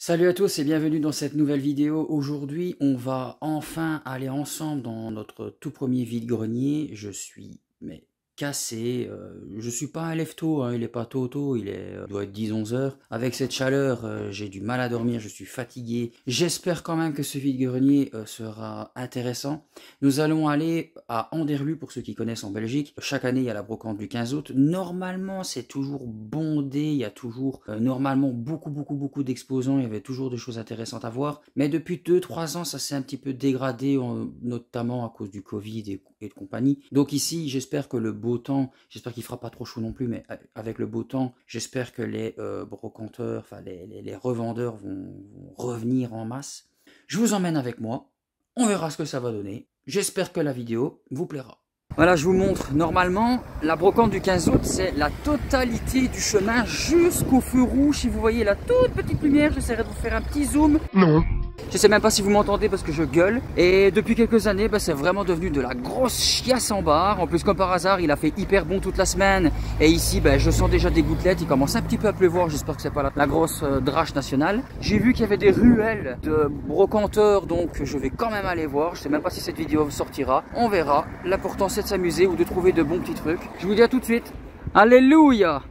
Salut à tous et bienvenue dans cette nouvelle vidéo. Aujourd'hui, on va enfin aller ensemble dans notre tout premier vide-grenier. Je suis mais cassé. Euh, je suis pas un lève-tôt, hein, il est pas tôt tôt, il est, euh, doit être 10-11 heures. Avec cette chaleur, euh, j'ai du mal à dormir, je suis fatigué. J'espère quand même que ce vide-grenier sera intéressant. Nous allons aller à Anderlu pour ceux qui connaissent en Belgique. Chaque année, il y a la brocante du 15 août. Normalement, c'est toujours bondé, il y a toujours normalement beaucoup beaucoup beaucoup d'exposants, il y avait toujours des choses intéressantes à voir. Mais depuis 2-3 ans, ça s'est un petit peu dégradé, notamment à cause du Covid et, et de compagnie. Donc ici, j'espère que le beau temps, j'espère qu'il fera pas trop chaud non plus, mais avec le beau temps, j'espère que les euh, brocanteurs, enfin les, revendeurs vont, revenir en masse. Je vous emmène avec moi, on verra ce que ça va donner. J'espère que la vidéo vous plaira. Voilà, je vous montre. Normalement, la brocante du 15 août, c'est la totalité du chemin jusqu'au feu rouge. Si vous voyez la toute petite lumière, j'essaierai de vous faire un petit zoom. Non. Je sais même pas si vous m'entendez parce que je gueule. Et depuis quelques années, bah, c'est vraiment devenu de la grosse chiasse en barre. En plus, comme par hasard, il a fait hyper bon toute la semaine. Et ici, bah, je sens déjà des gouttelettes. Il commence un petit peu à pleuvoir. J'espère que c'est pas la, grosse euh, drache nationale. J'ai vu qu'il y avait des ruelles de brocanteurs, donc je vais quand même aller voir. Je sais même pas si cette vidéo sortira. On verra. L'important, c'est de s'amuser ou de trouver de bons petits trucs. Je vous dis à tout de suite. Alléluia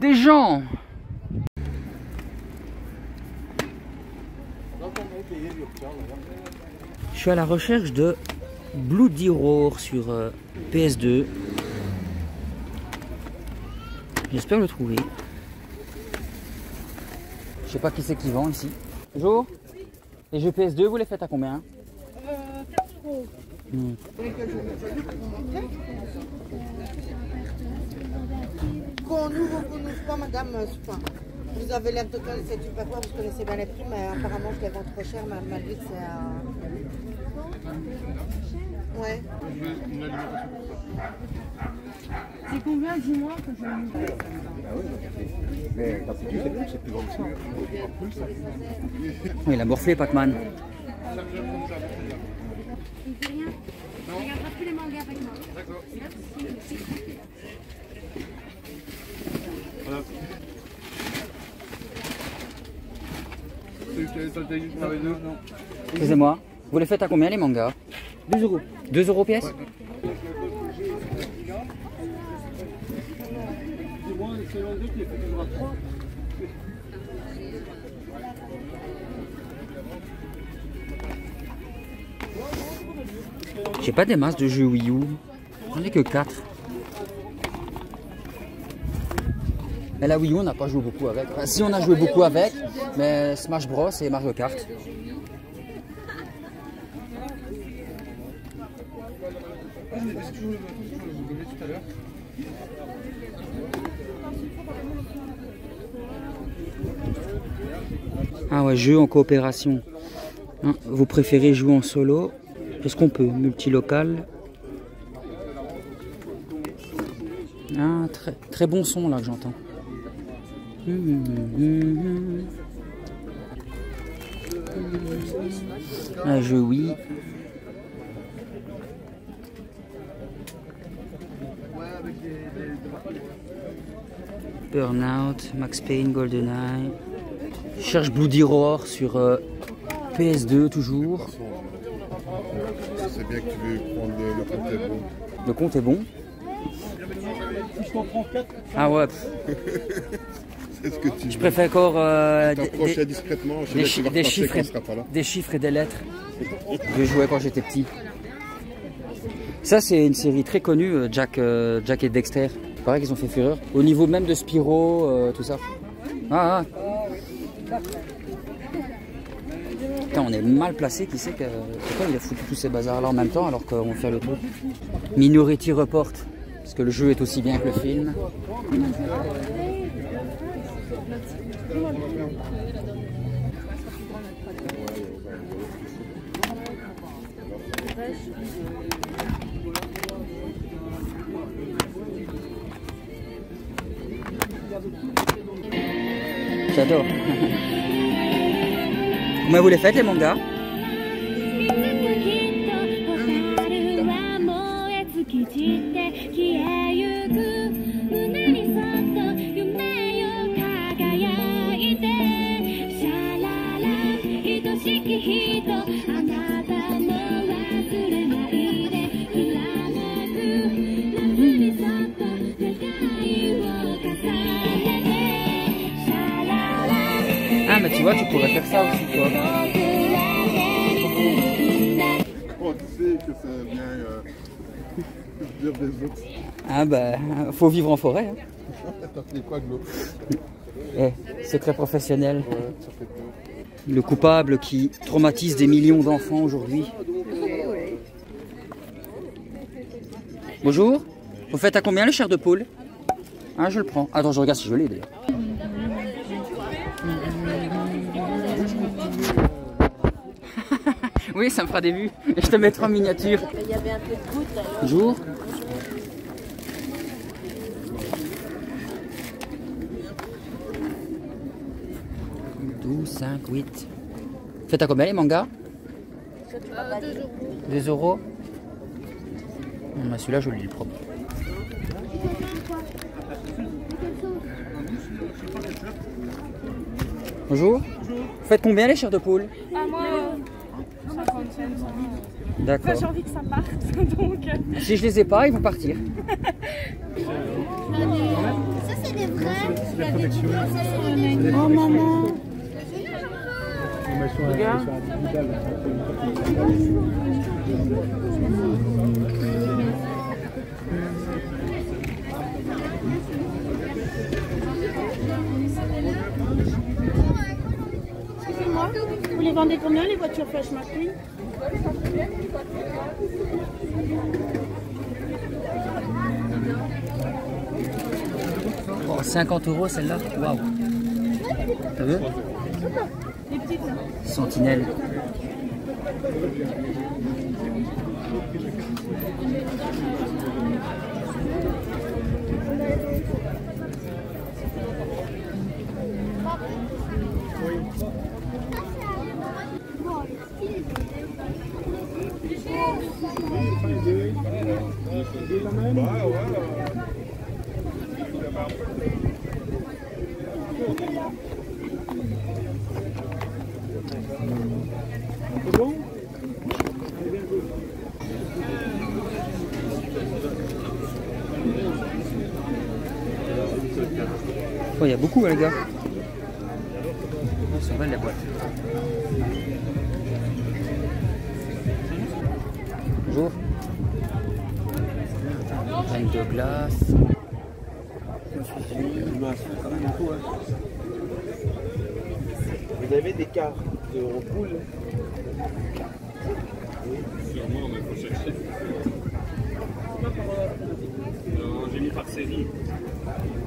Des gens Je suis à la recherche de Bloody Roar sur euh, PS2. J'espère le trouver. Je sais pas qui c'est qui vend ici. Bonjour Les jeux PS2, vous les faites à combien? Euh, 4 euros. Qu'on ouvre ou qu'on pas, madame, euh, vous avez l'air de connaître super fort, vous connaissez bien les prix, mais apparemment je les vends trop cher, malgré que c'est un... Ouais. C'est combien, dis-moi, que je Mais d'habitude, c'est plus grand que ça. Oui, il a morflé, Pac-Man. Il fait rien Je regarderai plus les mangas avec moi. D'accord. Merci. Excusez-moi, vous les faites à combien les mangas 2 euros. 2 euros pièce J'ai pas des masses de jeux Wii U. J'en ai que 4. Mais la Wii U, on n'a pas joué beaucoup avec. si, on a joué beaucoup avec, mais Smash Bros et Mario Kart. Ah ouais, jeu en coopération. Hein, vous préférez jouer en solo? Est-ce qu'on peut Multilocal Ah, très, très bon son là que j'entends. Un jeu oui. Burnout, Max Payne, GoldenEye. Je cherche Bloody Roar sur euh, PS2 toujours. C'est bien que tu veux prendre le, le compte est bon. Le compte est bon. Ah ouais. ce que tu Je préfère encore euh, des, chi des chiffres, et, des chiffres et des lettres. Je jouais quand j'étais petit. Ça, c'est une série très connue, euh, Jack, euh, Jack et Dexter. Pareil qu'ils ont fait fureur. Au niveau même de Spyro, euh, tout ça. Ah, ah. Putain, on est mal placé. Qui sait que. Pourquoi il a foutu tous ces bazars là en même temps alors qu'on fait le truc? Minority Report. Parce que le jeu est aussi bien que le film. J'adore. Comment vous les faites les mangas tu pourrais faire ça aussi, toi. Oh, tu sais que euh, dire des autres. Ah bah, faut vivre en forêt. Hein. T'as eh, secret professionnel. Le coupable qui traumatise des millions d'enfants aujourd'hui. Bonjour. Vous faites à combien le chair de poule Hein, ah, je le prends. Attends, je regarde si je l'ai d'ailleurs. Oui, ça me fera des vues. Et je te mettrai en miniature. Il y avait un peu de goutte là. Bonjour. Douze, cinq, huit. Faites à combien les mangas? 2 euros. Bon, bah, Celui-là, je le le premier. Bonjour. Vous faites combien les chairs de poule? 50 cents. D'accord. J'ai envie que ça parte, donc. euh, Si je les ai pas, ils vont partir. Ça, c'est des vrais. Oh maman. Excusez-moi, vous les vendez combien les voitures Flash McQueen Oh, 50 euros celle-là. Waouh. T'as vu? Sentinelle. Oh, il y a beaucoup, hein, les gars. Elles sont belles, les boîtes. Bonjour. Reine de glace. Vous avez des cartes de poule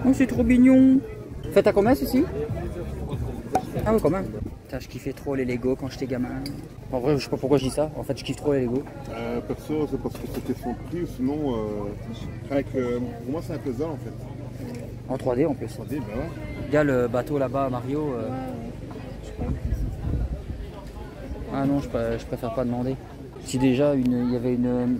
Oh, c'est trop mignon. Faites à combien ceci Ah oui, quand même. Putain, je kiffais trop les Lego quand j'étais gamin. En vrai, je sais pas pourquoi je dis ça. En fait, je kiffe trop les Lego. Euh, perso, c'est parce que c'est question de prix, sinon, euh, avec, euh, pour moi, c'est un puzzle en fait. En 3D en plus. 3D, bah ouais. Regarde le bateau là-bas, Mario. euh. Ah non, je, pr- je préfère pas demander. Si déjà une- il y avait une,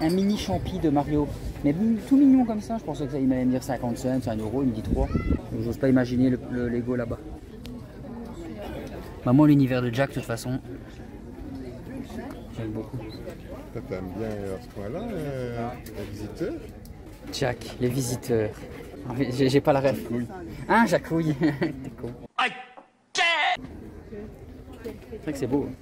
un mini champi de Mario, mais tout mignon comme ça, je pensais que ça, il m'allait me dire 50 cents, 1 euro, il me dit 3. Donc, J'ose pas imaginer le, le Lego là-bas. Bah, moi, l'univers de Jack, de toute façon, j'aime beaucoup. T'aimes bien euh, à ce point-là, euh, les visiteurs? Jack, les visiteurs. Mais J'ai pas la rêve. Oui. Hein, Jacouille? T'es con. C'est vrai que c'est beau. hein.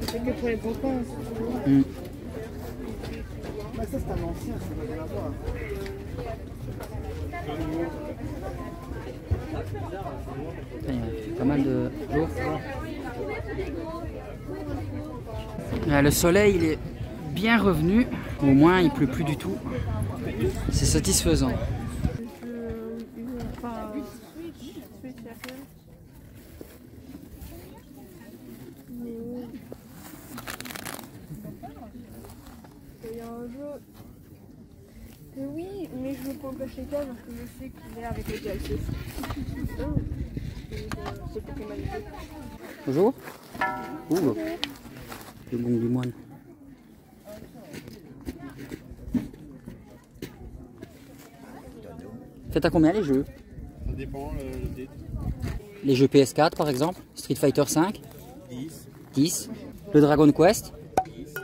C'est que pour les. Ça, c'est un ancien, ça n'a rien à voir. Il y a pas mal de jours. Ah, Le soleil, il est bien revenu. Au moins, il pleut plus du tout. C'est satisfaisant. chez toi parce que je sais qu'il est avec le DLC. Oh. C'est Bonjour. Bonjour. Le gong du moine. Faites à combien les jeux? Ça dépend euh, le dé. Les jeux PS4 par exemple Street Fighter 5 10. 10. Le Dragon Quest? 10.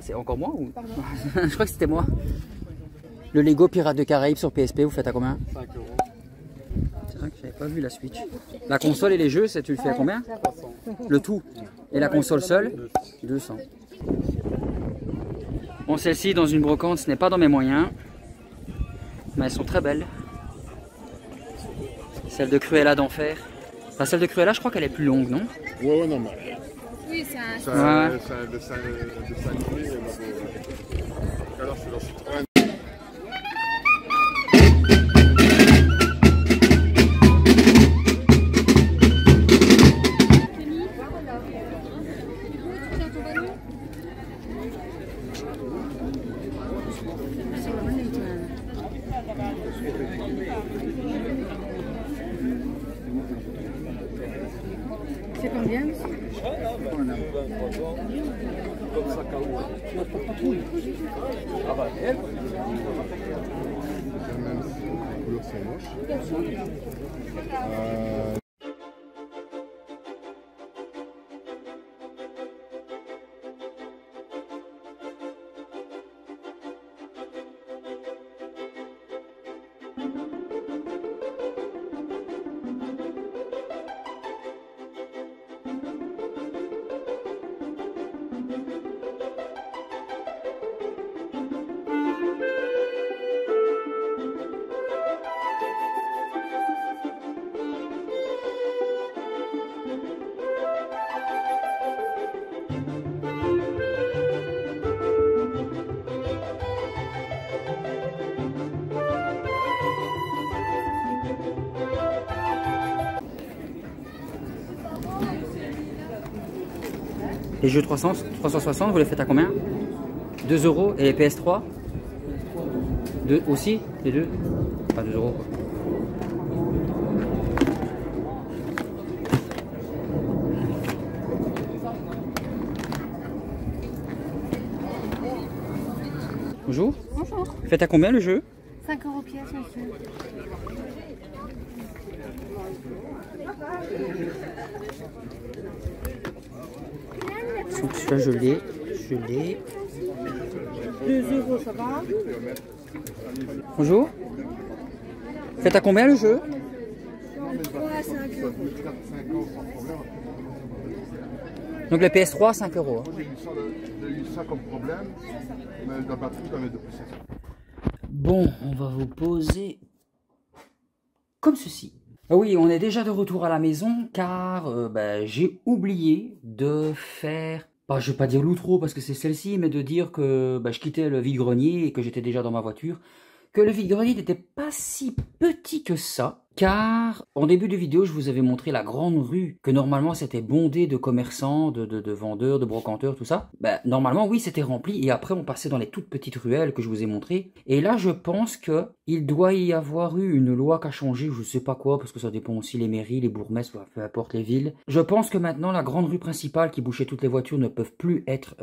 C'est encore moi ou Je crois que c'était moi. Le Lego Pirates de Caraïbes sur PSP, vous faites à combien 5 euros. C'est vrai que j'avais pas vu la Switch. La console et les jeux, c'est tu le fais à combien Le tout. Et la console seule 200. Bon, celle-ci dans une brocante, ce n'est pas dans mes moyens. Mais elles sont très belles. Celle de Cruella d'enfer. Enfin, celle de Cruella, je crois qu'elle est plus longue, non Ouais, ouais, non, mais. Oui, c'est un. C'est Ouais, un dessin animé. Alors, c'est dans Même si les couleurs sont moches. Euh, Les jeux 300, 360, vous les faites à combien? 2 euros et les PS3 Deux aussi Les deux? Pas 2 euros quoi. Bonjour. Bonjour. Faites à combien le jeu 5 euros pièce, monsieur. Donc celui-là je l'ai. Je l'ai. 2 euros, ça va Bonjour. Faites à combien le jeu? Donc le PS3 5 euros. hein. J'ai eu ça, comme problème, mais la batterie doit mettre de plus. Bon, on va vous poser comme ceci. Ah oui, on est déjà de retour à la maison car euh, bah, j'ai oublié de faire, bah, je vais pas dire l'outro parce que c'est celle-ci, mais de dire que bah, je quittais le vide-grenier et que j'étais déjà dans ma voiture, que le vide-grenier n'était pas si petit que ça. Car en début de vidéo, je vous avais montré la grande rue, que normalement c'était bondé de commerçants, de, de- de vendeurs, de brocanteurs, tout ça. Ben, normalement, oui, c'était rempli. Et après, on passait dans les toutes petites ruelles que je vous ai montrées. Et là, je pense que il doit y avoir eu une loi qui a changé, je sais pas quoi, parce que ça dépend aussi les mairies, les bourgmestres, peu importe les villes. Je pense que maintenant, la grande rue principale qui bouchait toutes les voitures ne peuvent plus être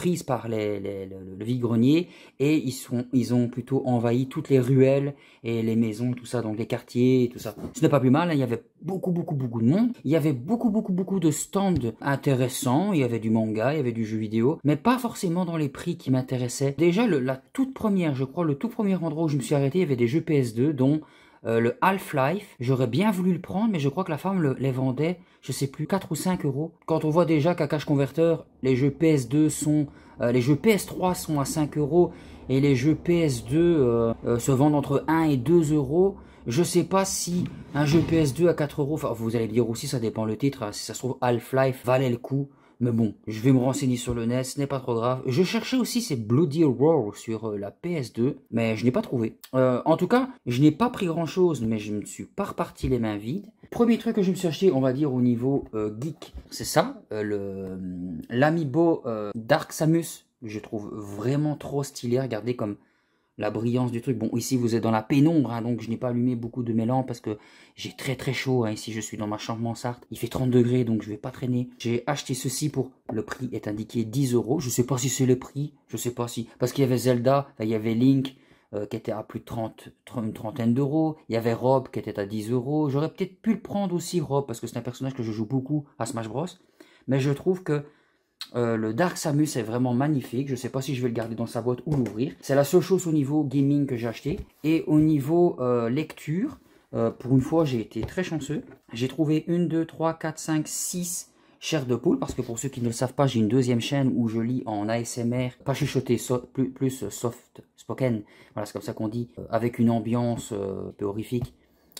prises par les, le, le vide-grenier et ils, sont, ils ont plutôt envahi toutes les ruelles et les maisons, tout ça, donc les quartiers et tout ça. Ce n'est pas plus mal, hein, il y avait beaucoup, beaucoup, beaucoup de monde. Il y avait beaucoup, beaucoup, beaucoup de stands intéressants. Il y avait du manga, il y avait du jeu vidéo, mais pas forcément dans les prix qui m'intéressaient. Déjà, le- la toute première, je crois, le tout premier endroit où je me suis arrêté, il y avait des jeux PS2, dont euh, le Half-Life. J'aurais bien voulu le prendre, mais je crois que la femme le- les vendait, je sais plus, 4 ou 5 euros. Quand on voit déjà qu'à Cash Converter, les jeux PS2 sont, euh, les jeux PS3 sont à 5 euros et les jeux PS2 euh, euh, se vendent entre 1 et 2 euros. Je sais pas si un jeu PS2 à 4 euros, enfin vous allez dire aussi ça dépend le titre, hein, si ça se trouve Half-Life valait le coup. Mais bon, je vais me renseigner sur le NES, ce n'est pas trop grave. Je cherchais aussi ces Bloody Roar sur euh, la PS2, mais je n'ai pas trouvé. Euh, en tout cas, je n'ai pas pris grand chose, mais je ne suis pas reparti les mains vides. Premier truc que je me suis acheté, on va dire au niveau euh, geek, c'est ça, euh, l'Amiibo Dark Samus. Je trouve vraiment trop stylé. Regardez comme la brillance du truc. Bon, ici vous êtes dans la pénombre, hein, donc je n'ai pas allumé beaucoup de lampes parce que j'ai très très chaud. hein. Ici je suis dans ma chambre mansarde. Il fait 30 degrés, donc je vais pas traîner. J'ai acheté ceci pour le prix est indiqué 10 euros. Je sais pas si c'est le prix. Je sais pas si parce qu'il y avait Zelda, il y avait Link. euh, qui était à plus de 30, une trentaine d'euros. Il y avait Rob qui était à 10 euros. J'aurais peut-être pu le prendre aussi, Rob, parce que c'est un personnage que je joue beaucoup à Smash Bros. Mais je trouve que euh, le Dark Samus est vraiment magnifique. Je ne sais pas si je vais le garder dans sa boîte ou l'ouvrir. C'est la seule chose au niveau gaming que j'ai acheté. Et au niveau euh, lecture, euh, pour une fois, j'ai été très chanceux. J'ai trouvé 1, 2, 3, 4, 5, 6 chairs de poule. Parce que pour ceux qui ne le savent pas, j'ai une deuxième chaîne où je lis en ASMR, pas chuchoté, plus, plus soft spoken. Voilà, c'est comme ça qu'on dit. avec une ambiance un peu horrifique.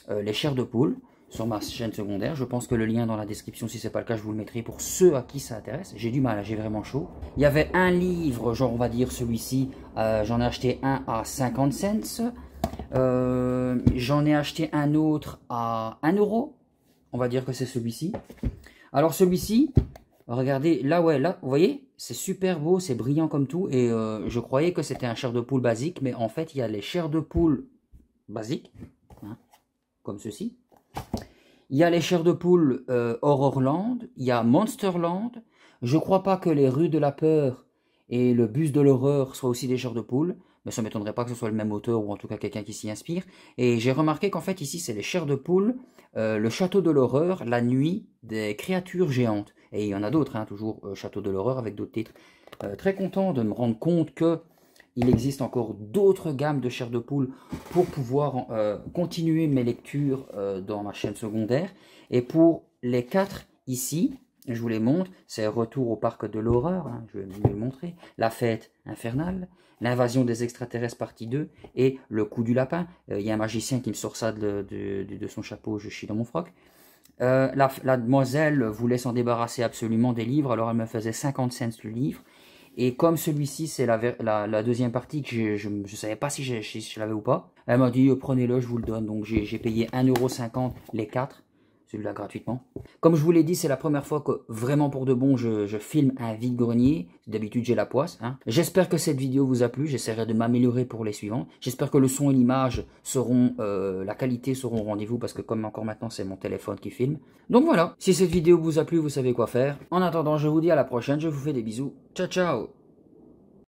les chairs de poule sur ma chaîne secondaire. Je pense que le lien dans la description, si c'est pas le cas, je vous le mettrai pour ceux à qui ça intéresse. J'ai du mal, j'ai vraiment chaud. Il y avait un livre, genre on va dire celui-ci, euh, j'en ai acheté un à 50 cents. Euh, j'en ai acheté un autre à 1 euro. On va dire que c'est celui-ci. Alors celui-ci, regardez, là ouais, là, vous voyez, c'est super beau, c'est brillant comme tout. Et euh, je croyais que c'était un chair de poule basique, mais en fait, il y a les chairs de poule basiques, hein, comme ceci. Il y a les chairs de poule euh, Horrorland, il y a Monsterland. Je crois pas que les rues de la peur et le bus de l'horreur soient aussi des chairs de poule, mais ça m'étonnerait pas que ce soit le même auteur ou en tout cas quelqu'un qui s'y inspire. Et j'ai remarqué qu'en fait ici c'est les chairs de poule, euh, le château de l'horreur, la nuit des créatures géantes. Et il y en a d'autres, hein, toujours euh, château de l'horreur avec d'autres titres. Euh, très content de me rendre compte que il existe encore d'autres gammes de chair de poule pour pouvoir euh, continuer mes lectures euh, dans ma chaîne secondaire. Et pour les quatre ici, je vous les montre, c'est Retour au parc de l'horreur, hein, je vais vous les montrer, La fête infernale, L'invasion des extraterrestres partie 2 et Le coup du lapin. Euh, Il y a un magicien qui me sort ça de, son chapeau, je chie dans mon froc. La, la demoiselle voulait s'en débarrasser absolument des livres, alors elle me faisait 50 cents le livre. Et comme celui-ci, c'est la, la, la deuxième partie que je ne savais pas si je, si je l'avais ou pas, elle m'a dit euh, prenez-le, je vous le donne. Donc j'ai j'ai payé 1,50€ les quatre, celui-là gratuitement. Comme je vous l'ai dit, c'est la première fois que vraiment pour de bon, je, filme un vide-grenier. D'habitude, j'ai la poisse. hein. J'espère que cette vidéo vous a plu. J'essaierai de m'améliorer pour les suivantes. J'espère que le son et l'image seront, euh, la qualité seront au rendez-vous parce que comme encore maintenant, c'est mon téléphone qui filme. Donc voilà, si cette vidéo vous a plu, vous savez quoi faire. En attendant, je vous dis à la prochaine. Je vous fais des bisous. Ciao, ciao